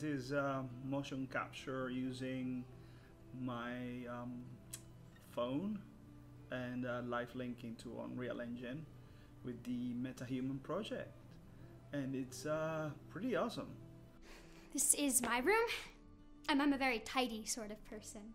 this uh, um, motion capture using my um, phone and uh, live linking to Unreal Engine with the MetaHuman project. And it's uh, pretty awesome. This is my room. I'm, I'm a very tidy sort of person.